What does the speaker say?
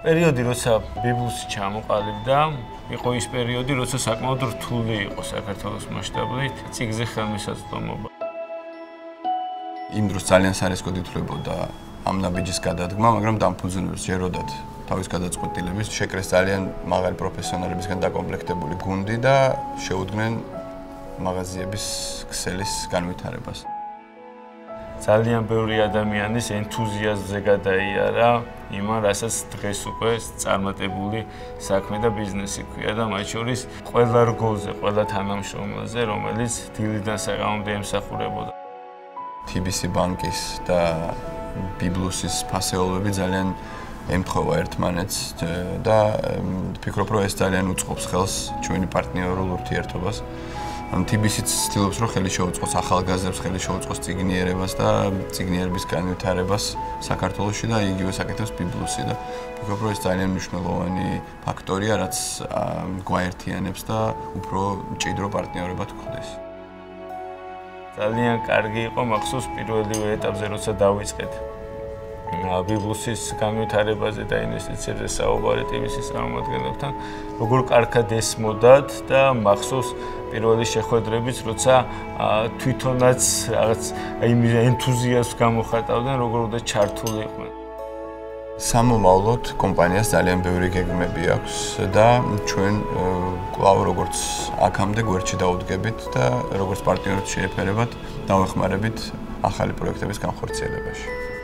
პერიოდი, როცა ბიბლუსი ჩამოყალიბდა, იყო ის პერიოდი, როცა საკმაოდ რთული იყო საქართველოს მასშტაბით ციგზე ხელმისაწვდომობა. იმ დროს ძალიან სარისკოდ ითვლებოდა ამ ნაბიჯის გადადგმა, მაგრამ დამფუძნებს ჯეროდათ თავის გადაწყვეტილების შეკრეს ძალიან მაღალი პროფესიონალებისგან დაკომპლექტებული გუნდი და შეუდგნენ მაღაზიების ქსელის განვითარებას. ძალიან ბევრი ადამიანის ენთუზიაზმზე გადაიარა იმან, რასაც დღეს უკვე წარმატებული საქმე და ბიზნესი ქვია და მათ შორის ყველა რგოლზე, ყველა თანამშრომელზე, რომელიც დილიდან საღამომდე ემსახურებოდა. TBC ბანკის და ბიბლუსის ფასეულები ძალიან ემთხოვა ერთმანეთს და ვფიქრობ, რომ ეს ძალიან უწყობს ხელს ჩვენი პარტნიორულ ურთიერთობას. ან TBC-ც ცდილობს, რომ ხელი შეუწყოს ახალგაზრდებს, ხელი შეუწყოს ციგნიერებას და ციგნიერების განვითარებას საქართველოში და იგივე საკეთებს ბიბლუსი და რომ ეს ძალიან მნიშვნელოვანი ფაქტორია, რაც გვაერთიანებს და უფრო მჭიდრო პარტნიორებად გვხდეს. ძალიან კარგი იყო მახსოვს პირველივე ეტაპზე როცა დავიწყეთ ბიბლუსის განვითარებაზე და ინვესტიციებზე საუბარი ტიმისის წარმომადგენლებთან, როგორ კარგად ესმოდათ და მახსოვს პირველი შეხვედრებიც, როცა თვითონაც რაღაც აი ენთუზიაზმს გამოხატავდნენ, როგორ უნდა ჩართულიყვნენ. სამომავლოდ კომპანიას ძალიან ბევრი გეგმები აქვს და ჩვენ კვლავ როგორც აქამდე გვერდში დაუდგებით და როგორც პარტნიორებს შეეფერებათ დავეხმარებით ახალი პროექტების განხორციელებაში.